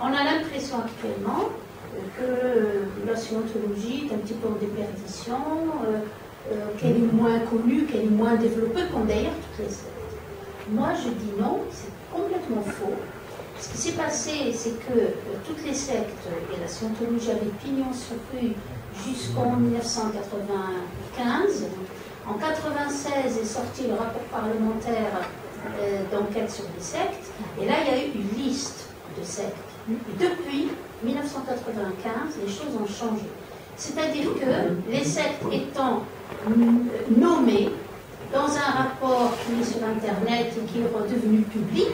on a l'impression actuellement que la scientologie est un petit peu en déperdition, euh, euh, qu'elle est moins connue, qu'elle est moins développée, comme d'ailleurs toutes les sectes. Moi, je dis non, c'est complètement faux. Ce qui s'est passé, c'est que euh, toutes les sectes et la scientologie avaient pignon sur rue jusqu'en 1995. En 96 est sorti le rapport parlementaire d'enquête sur les sectes, et là il y a eu une liste de sectes. Et depuis 1995, les choses ont changé. C'est-à-dire que les sectes étant mm, nommées dans un rapport qui est sur Internet et qui est redevenu public,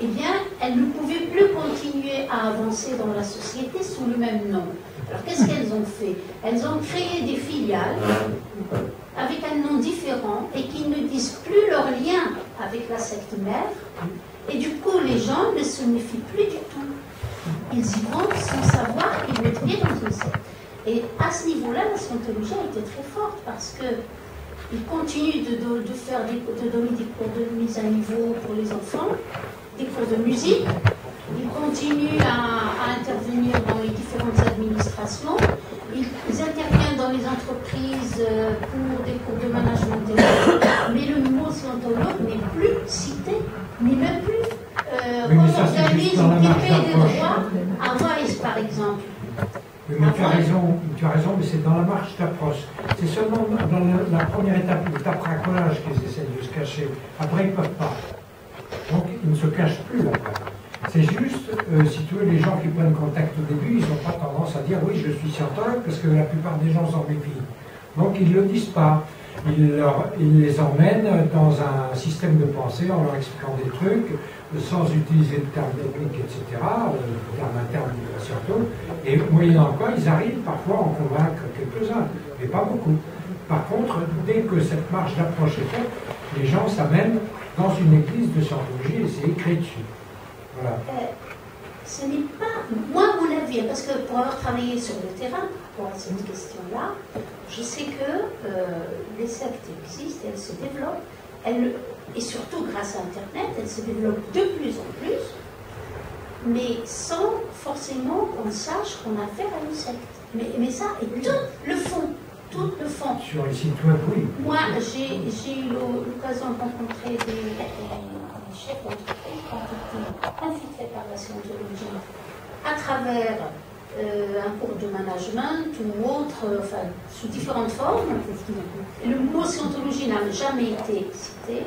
eh bien, elles ne pouvaient plus continuer à avancer dans la société sous le même nom. Alors, qu'est-ce qu'elles ont fait? Elles ont créé des filiales avec un nom différent et qui ne disent plus leur lien avec la secte mère. Et du coup, les gens ne se méfient plus du tout. Ils y vont sans savoir qu'ils mettent bien dans une secte. Et à ce niveau-là, la scientologie a été très forte parce que ils continuent de, faire des, de donner des cours de mise à niveau pour les enfants, des cours de musique. Ils continuent à, à intervenir dans les différentes Ils, interviennent dans les entreprises euh, pour des cours de management. des- Mais le mot scientologue n'est plus cité, ni même plus. Euh, Oui, on organise marge pipée des droits à Weiss, par exemple. Oui, mais tu as raison, tu as raison, mais c'est dans la marche d'approche. C'est seulement dans la, la première étape, l'étape racolage qu'ils essayent de se cacher. Après, ils ne peuvent pas. Donc, ils ne se cachent plus après. C'est juste, euh, si tu veux, les gens qui prennent contact au début, ils n'ont pas tendance à dire oui, je suis scientologue, parce que la plupart des gens s'en méfient. Donc, ils ne le disent pas. Ils, les emmènent dans un système de pensée en leur expliquant des trucs, sans utiliser de termes techniques, etc., euh, le terme interne sciento, et moyennant quoi, ils arrivent parfois à en convaincre quelques-uns, mais pas beaucoup. Par contre, dès que cette marche d'approche est faite, les gens s'amènent dans une église de scientologie et c'est écrit dessus. Voilà. Euh, ce n'est pas, moi, mon avis, parce que pour avoir travaillé sur le terrain pour cette question-là, je sais que euh, les sectes existent, elles se développent, elles, et surtout grâce à Internet, elles se développent de plus en plus, mais sans forcément qu'on sache qu'on a affaire à une secte. Mais, mais ça est tout le fond, tout le fond. Sur les sites web, oui. Moi, j'ai eu l'o- l'occasion de rencontrer des, des- des chefs d'entreprise ont été infiltrés par la scientologie à travers euh, un cours de management ou autre, enfin, sous différentes formes. Le mot scientologie n'a jamais été cité.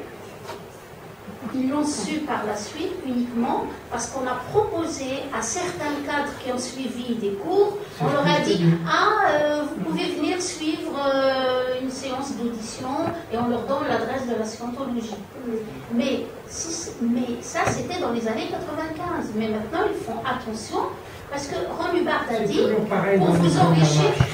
Ils l'ont su par la suite uniquement parce qu'on a proposé à certains cadres qui ont suivi des cours, on leur a dit Ah, euh, vous pouvez venir suivre euh, une séance d'audition et on leur donne l'adresse de la scientologie. Mais, si- mais ça, c'était dans les années 95. Mais maintenant, ils font attention parce que Ron Hubbard a dit Pour vous enrichir, marche.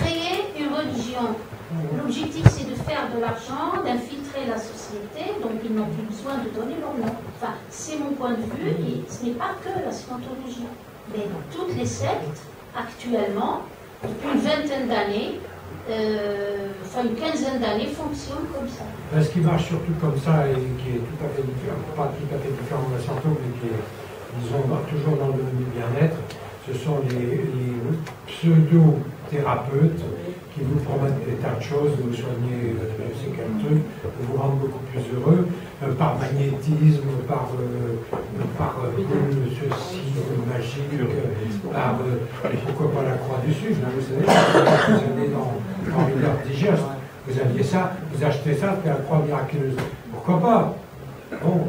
L'objectif, c'est de faire de l'argent, d'infiltrer la société, donc ils n'ont plus besoin de donner leur nom. Enfin, c'est mon point de vue, et ce n'est pas que la scientologie. Mais toutes les sectes, actuellement, depuis une vingtaine d'années, euh, enfin une quinzaine d'années, fonctionnent comme ça. Ce qui marche surtout comme ça et qui est tout à fait différent, pas tout à fait différent de la sciento, mais qui est, toujours dans le domaine du bien-être, ce sont les, les pseudo-thérapeutes qui vous promettent des tas de choses, de vous soigner, euh, je sais quel truc, vous rendre beaucoup plus heureux, euh, par magnétisme, par, euh, par euh, ceci, magique, par, euh, pourquoi pas la croix du Sud, hein, vous savez, vous allez dans, dans une heure digeste, vous aviez ça, vous achetez ça, c'est la croix miraculeuse. Pourquoi pas? Bon,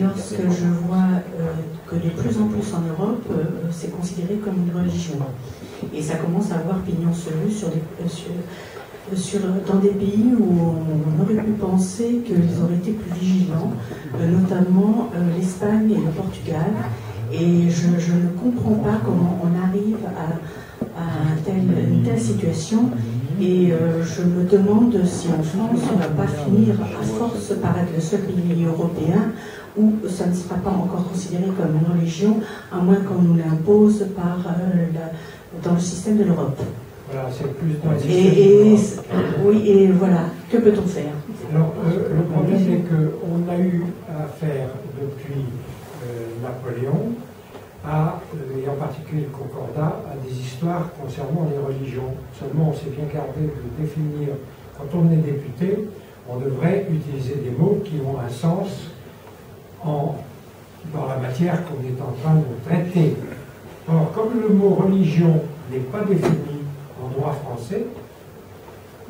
Lorsque je vois que de plus en plus en Europe, euh, c'est considéré comme une religion. Et ça commence à avoir pignon sur sur euh, euh, dans des pays où on aurait pu penser qu'ils auraient été plus vigilants, euh, notamment euh, l'Espagne et le Portugal. Et je, ne comprends pas comment on arrive à, à un tel- une telle situation. Et euh, je me demande si en France, on ne va pas finir à force par être le seul pays européen où ça ne sera pas encore considéré comme une religion, à moins qu'on nous l'impose par euh, la- dans le système de l'Europe. Voilà, c'est plus dans les Et, et, oui, et voilà, que peut-on faire? Alors, euh, le problème est qu'on a eu à faire depuis euh, Napoléon, à, et en particulier le Concordat, à des histoires concernant les religions. Seulement, on s'est bien gardé de définir, quand on est député, on devrait utiliser des mots qui ont un sens dans la matière qu'on est en train de traiter. Or, comme le mot religion n'est pas défini en droit français,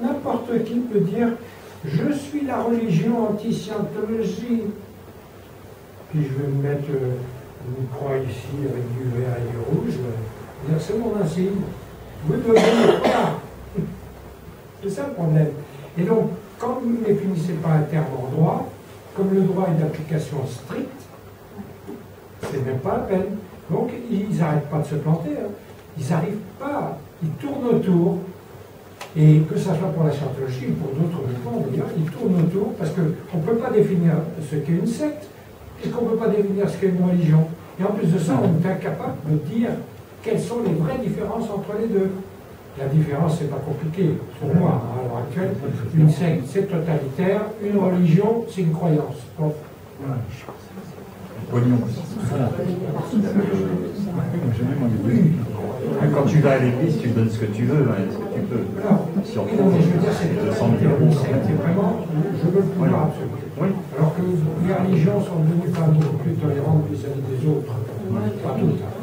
n'importe qui peut dire je suis la religion anti-scientologie. Puis je vais me mettre euh, une croix ici avec du vert et du rouge. C'est mon insigne. Vous devez le croire. C'est ça le problème. Et donc, quand vous ne définissez pas un terme en droit, comme le droit est d'application stricte, c'est même pas la peine. Donc, ils n'arrêtent pas de se planter. Hein. Ils n'arrivent pas. Ils tournent autour. Et que ce soit pour la scientologie ou pour d'autres mouvements, d'ailleurs, ils tournent autour parce qu'on ne peut pas définir ce qu'est une secte, puisqu'on ne peut pas définir ce qu'est une religion. Et en plus de ça, on est incapable de dire quelles sont les vraies différences entre les deux. La différence, c'est pas compliqué pour moi hein, à l'heure actuelle. Une secte, c'est totalitaire. Une religion, c'est une croyance. Bon. Quand tu vas à l'église, tu donnes ce que tu veux, hein, ce que tu peux. si on trouve je veux dire, c'est vraiment, je veux le pouvoir absolu. Oui. Alors que les religions sont devenues pas beaucoup plus tolérantes vis-à-vis des autres. Pas toutes.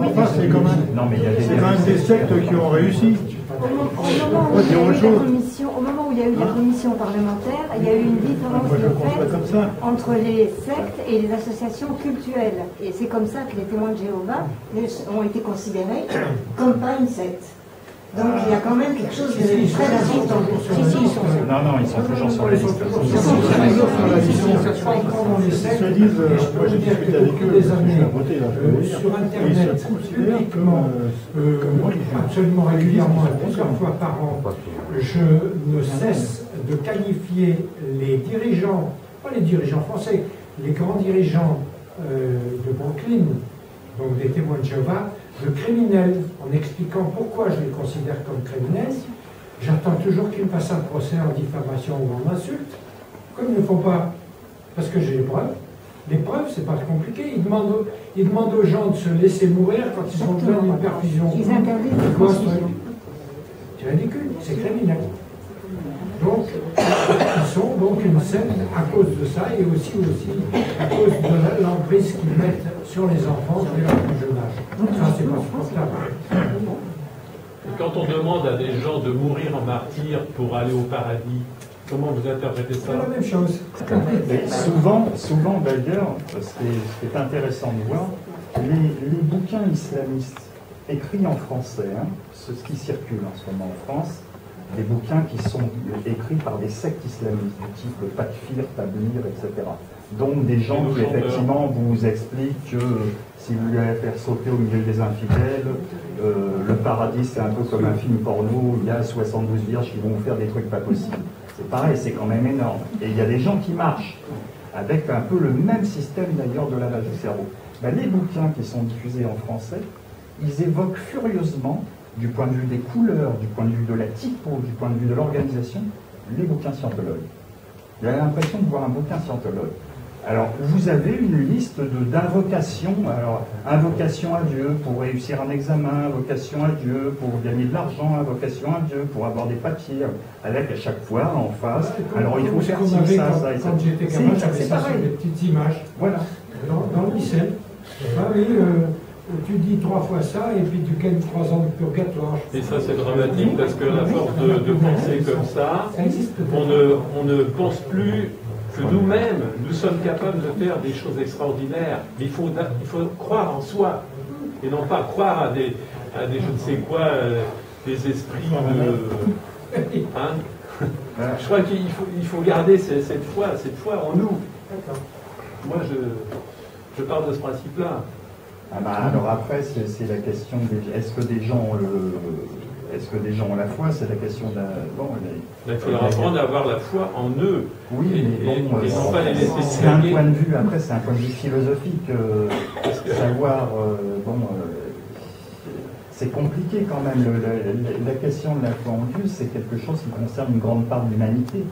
Enfin, c'est quand même, non, mais il y a des, quand même des sectes qui ont réussi. Au, moment où il y a eu la commission, au moment où il y a eu la commission parlementaire, il y a eu une différence de fait entre les sectes et les associations cultuelles. Et c'est comme ça que les témoins de Jéhovah ont été considérés comme pas une secte. Donc il y a quand même quelque chose de très important. Non, non, ils sont toujours sur la liste. Ils sont sur la liste. Ils se disent, moi j'ai discuté avec eux des années sur Internet, publiquement, absolument régulièrement, plusieurs fois par an, je ne cesse de qualifier les dirigeants, pas les dirigeants français, les grands dirigeants de Brooklyn, donc des témoins de Jéhovah, de criminels en expliquant pourquoi je les considère comme criminels. J'attends toujours qu'ils me fassent un procès en diffamation ou en insulte. Comme ils ne font pas, parce que j'ai les preuves. Les preuves, c'est pas compliqué. Ils demandent, ils demandent aux gens de se laisser mourir quand ils ont besoin d'une perfusion. Ils interdisent C'est ridicule, c'est criminel. Donc, sont donc une scène à cause de ça et aussi, aussi à cause de l'emprise qu'ils mettent sur les enfants dès leur plus jeune âge. Ça, c'est pas supportable. Quand on demande à des gens de mourir en martyr pour aller au paradis, comment vous interprétez ça C'est la même chose. souvent, souvent d'ailleurs, ce qui est intéressant de voir, les, les bouquins islamistes écrits en français, hein, ce qui circule en ce moment en France, des bouquins qui sont écrits par des sectes islamistes du type Takfir, Tablir, etc. Donc des gens qui effectivement vous expliquent que si vous voulez faire sauter au milieu des infidèles, euh, le paradis c'est un peu comme un film porno, il y a 72 vierges qui vont vous faire des trucs pas possibles. C'est pareil, c'est quand même énorme. Et il y a des gens qui marchent avec un peu le même système d'ailleurs de lavage du cerveau. Ben, les bouquins qui sont diffusés en français, ils évoquent furieusement du point de vue des couleurs, du point de vue de la typo, du point de vue de l'organisation, les bouquins scientologues. J'ai l'impression de voir un bouquin scientologue. Alors, vous avez une liste d'invocations. Alors, invocation à Dieu pour réussir un examen, invocation à Dieu pour gagner de l'argent, invocation à Dieu pour avoir des papiers, avec à chaque fois en face. Alors, il faut faire ça, ça et ça. Quand j'étais gamin, j'avais ça sur des petites images. Voilà. Dans, le lycée. Ah oui, euh, tu dis trois fois ça et puis tu gagnes trois ans de purgatoire. Et ça, c'est dramatique parce que la force de, penser comme ça, on ne, on ne pense plus que nous-mêmes, nous sommes capables de faire des choses extraordinaires. Mais il faut, il faut croire en soi et non pas croire à des, à des je ne sais quoi, euh, des esprits. Euh, hein. je crois qu'il faut, il faut garder cette, cette foi, cette foi en nous. Moi, je, je parle de ce principe-là. Ah bah, alors après, c'est la question est-ce que des gens ont le, est-ce que des gens ont la foi? C'est la question d'un. Bon, il faut leur apprendre à avoir la foi en eux. Oui, mais bon, c'est un point de vue. Après, c'est un point de vue philosophique. Euh, savoir, euh, bon, euh, c'est compliqué quand même. la, question de la foi en Dieu, c'est quelque chose qui concerne une grande part de l'humanité.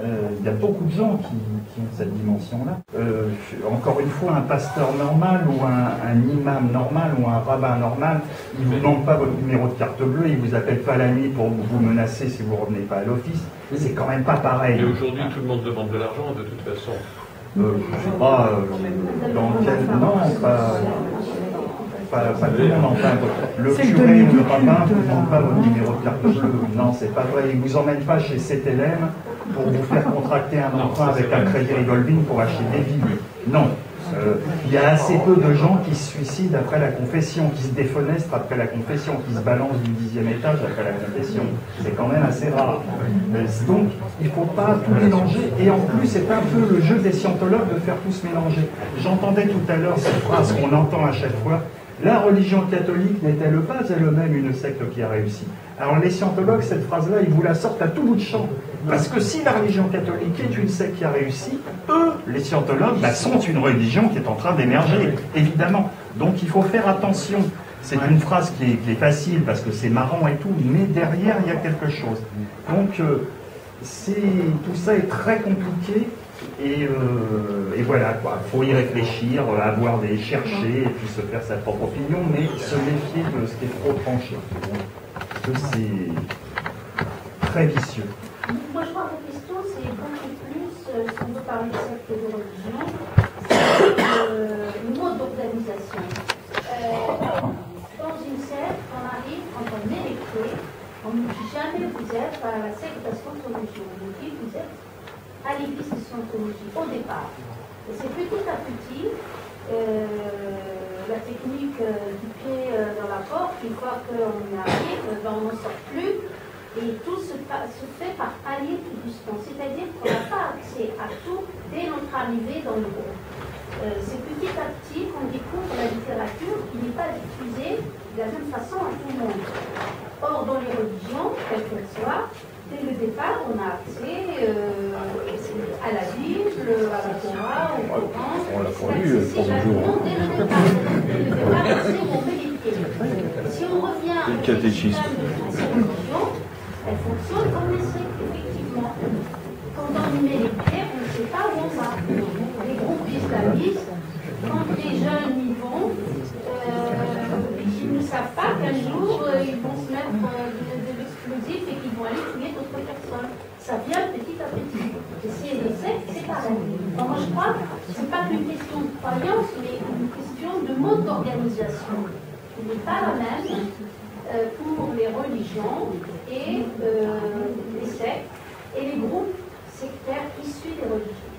Euh, il y a beaucoup de gens qui, ont cette dimension-là. Euh, encore une fois, un pasteur normal ou un, imam normal ou un rabbin normal, il ne vous demande pas votre numéro de carte bleue, il ne vous appelle pas la nuit pour vous menacer si vous ne revenez pas à l'office. C'est quand même pas pareil. Et aujourd'hui, tout le monde demande de l'argent de toute façon. Euh, je ne sais pas dans quel... Non, pas pas, tout le monde enfin. Le curé ou le rabbin ne vous demande pas votre numéro de carte bleue. Non, c'est pas vrai. Il ne vous emmène pas chez CTLM pour vous faire contracter un emprunt avec un crédit revolving pour acheter des vies. Non. Euh, il y a assez peu de gens qui se suicident après la confession, qui se défenestrent après la confession, qui se balancent du dixième étage après la confession. C'est quand même assez rare. Euh, donc, il ne faut pas tout mélanger. Et en plus, c'est un peu le jeu des scientologues de faire tout se mélanger. J'entendais tout à l'heure cette phrase qu'on entend à chaque fois. La religion catholique n'est-elle pas elle-même une secte qui a réussi? Alors les scientologues, cette phrase-là, ils vous la sortent à tout bout de champ. Parce que si la religion catholique est une secte qui a réussi, eux, les scientologues, bah, sont une religion qui est en train d'émerger, évidemment. Donc il faut faire attention. C'est une phrase qui est, facile parce que c'est marrant et tout, mais derrière, il y a quelque chose. Donc euh, tout ça est très compliqué euh, et, voilà. Il faut y réfléchir, avoir des chercher et puis se faire sa propre opinion, mais se méfier de ce qui est trop tranché. Parce que c'est très vicieux. Moi, je crois que la question, c'est beaucoup plus, euh, si on veut parler de secte de religion, c'est euh, le mode d'organisation. dans une secte, on arrive, quand on est électé, on ne dit jamais vous êtes à la secte de la religion. On dit vous êtes à l'église de Scientologie au départ. Et c'est petit à petit euh, la technique euh, du pied euh, dans la porte, une fois qu'on y arrive, ben, on n'en sort plus. Et tout se, fait par allier tout doucement. C'est-à-dire qu'on n'a pas accès à tout dès notre arrivée dans le groupe. c'est petit à petit qu'on découvre la littérature qui n'est pas diffusée de la même façon à tout le monde. Or, dans les religions, quelles qu'elles soient, dès le départ, on a accès euh, à la Bible, à la Torah, au Coran. On l'a pour lui le jour. Le le fait Si on revient à la catéchisme. elle fonctionne comme les sectes, effectivement. Quand on y met les pieds, on ne sait pas où on va. Les groupes islamistes, quand les jeunes y vont, euh, ils ne savent pas qu'un jour, et qui vont aller tuer d'autres personnes. Ça vient petit à petit. Et si elle le sait, c'est pareil. Alors moi, je crois que ce n'est pas qu'une question de croyance, mais une question de mode d'organisation. qui n'est pas la même euh, pour les religions et euh, les sectes et les groupes sectaires issus des religions.